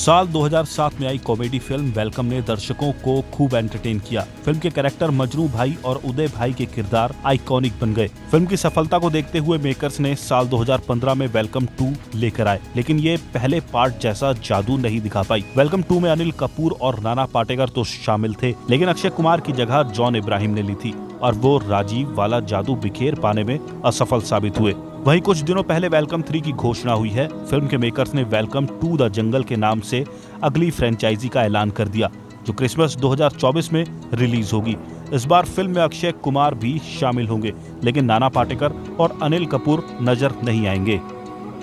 साल 2007 में आई comedy film welcome ने दर्शकों को खूब एंटरटेन किया। फ़िल्म के कैरेक्टर मजनू भाई और उदय भाई के किरदार आइकॉनिक बन गए। फ़िल्म की सफलता को देखते हुए मेकर्स ने साल 2015 में वेलकम टू लेकर आए, लेकिन ये पहले पार्ट जैसा जादू नहीं दिखा पाई। वेलकम टू में अनिल कपूर और नाना पाटेकर तो शामिल थे, लेकिन अक्षय कुमार की जगह जॉन इब्राहिम ने ली थी, और वो राजीव वाला जादू बिखेर पाने में असफल साबित हुए। वहीं कुछ दिनों पहले वेलकम थ्री की घोषणा हुई है। फ़िल्म के मेकर्स ने वेलकम टू द जंगल के नाम से अगली फ्रेंचाइजी का ऐलान कर दिया, जो क्रिसमस 2024 में रिलीज़ होगी। इस बार फ़िल्म में अक्षय कुमार भी शामिल होंगे, लेकिन नाना पाटेकर और अनिल कपूर नज़र नहीं आएँगे।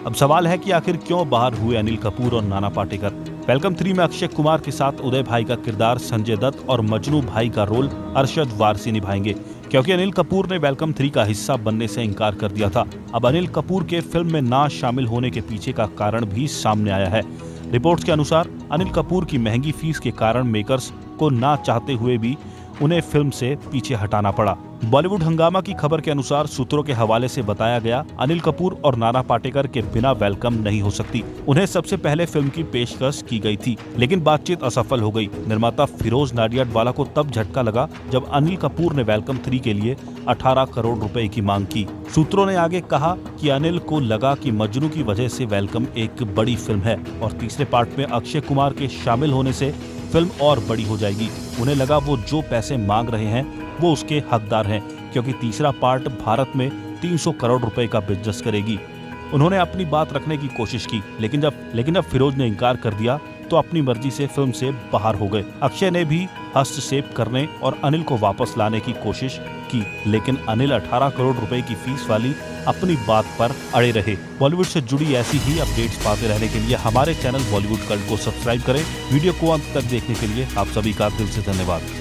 अब सवाल है कि आखिर क्यों बाहर हुए अनिल कपूर और नाना पाटेकर? वेलकम थ्री में अक्षय कुमार के साथ उदय भाई का किरदार, संजय दत्त और मजनू भाई का रोल अरशद वारसी निभाएँगे। क्योंकि अनिल कपूर ने वेलकम थ्री का हिस्सा बनने से इनकार कर दिया था। अब अनिल कपूर के फ़िल्म में ना शामिल होने के पीछे का कारण भी सामने आया है। रिपोर्ट्स के अनुसार, अनिल कपूर की महँगी फ़ीस के कारण मेकर्स को ना चाहते हुए भी उन्हें फ़िल्म से पीछे हटाना पड़ा। बॉलीवुड हंगामा की खबर के अनुसार सूत्रों के हवाले से बताया गया, अनिल कपूर और नाना पाटेकर के बिना वेलकम नहीं हो सकती। उन्हें सबसे पहले फ़िल्म की पेशकश की गई थी, लेकिन बातचीत असफल हो गई। निर्माता फिरोज नाडियाड वाला को तब झटका लगा जब अनिल कपूर ने वेलकम थ्री के लिए 18 करोड़ रुपए की मांग की। सूत्रों ने आगे कहा कि अनिल को लगा कि मजनू की वजह से वेलकम एक बड़ी फ़िल्म है और तीसरे पार्ट में अक्षय कुमार के शामिल होने से फ़िल्म और बड़ी हो जाएगी। उन्हें लगा वो जो पैसे मांग रहे हैं, वो उसके हकदार हैं, क्योंकि तीसरा पार्ट भारत में 300 करोड़ रुपए का बिज़नेस करेगी। उन्होंने अपनी बात रखने की कोशिश की, लेकिन जब लेकिन जब फिरोज ने इनकार कर दिया तो अपनी मर्ज़ी से फ़िल्म से बाहर हो गए। अक्षय ने भी हस्तक्षेप करने और अनिल को वापस लाने की कोशिश की, लेकिन अनिल 18 करोड़ रुपए की फ़ीस वाली अपनी बात पर अड़े रहे। बॉलीवुड से जुड़ी ऐसी ही अपडेट्स पाते रहने के लिए हमारे चैनल बॉलीवुड कल्ट को सब्सक्राइब करें। वीडियो को अंत तक देखने के लिए आप सभी का दिल से धन्यवाद।